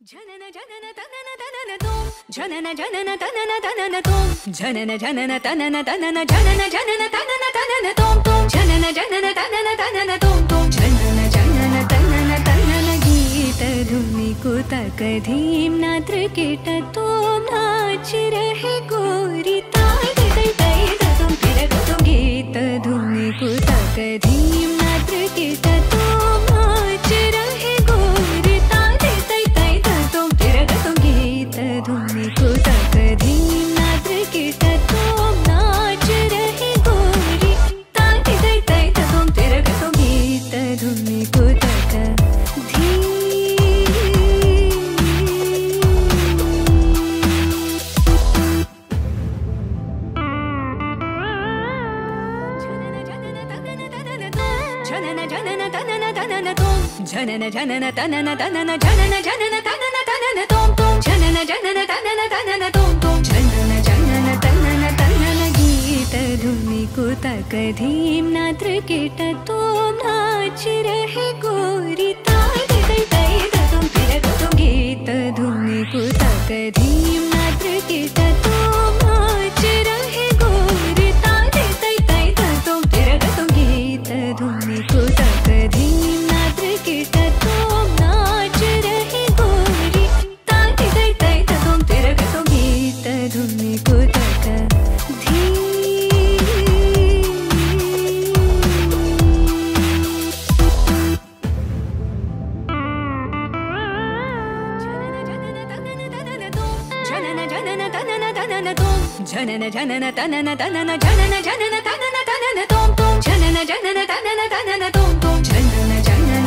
जनन जनन तनन तनन तोम जनन जनन तनन तनन तोम जनन जनन तनन तनन जनन जनन तनन तनन तोम तोम जनन जनन तनन तनन तोम तोम जनन जनन तनन तनन गीत धुनि कुतक धीम नात्र कीट तोम नाच रहे गोरी तै तै गीत जनन जनन तनन तनन जनन जनन तनन तनन तोम तोम जनन जनन तनन तनन तोम तोम जनन जनन तनन तनन गीत धुनि कुतक धीम नात्र कीट तोम नाच रहे गोरी ताई तै तै तुम फिर तुम गीत धुनि कुतक धीम गीत धुनि कुतक धीम जनन जनन तनन तनन तोम जनन जनन तनन तनन जनन जनन तनन तनन तोम तोम जनन जनन तनन तनन तोम तोम जनन जनन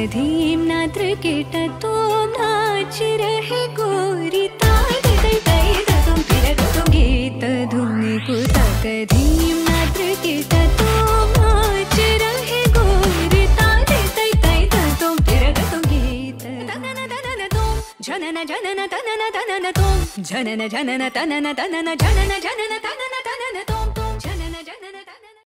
कुतक धीम नात्र कीट तोम नाच रहे गोरी ताई तै तै तुम गीत धुनि कुतक नात्र कीट तोम नाच रहे गोरी ताई तै तै तुम फिर गीत तनन तनन जनन जनन तनन तनन तोम जनन जनन तनन तनन जनन जनन तनन